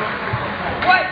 What?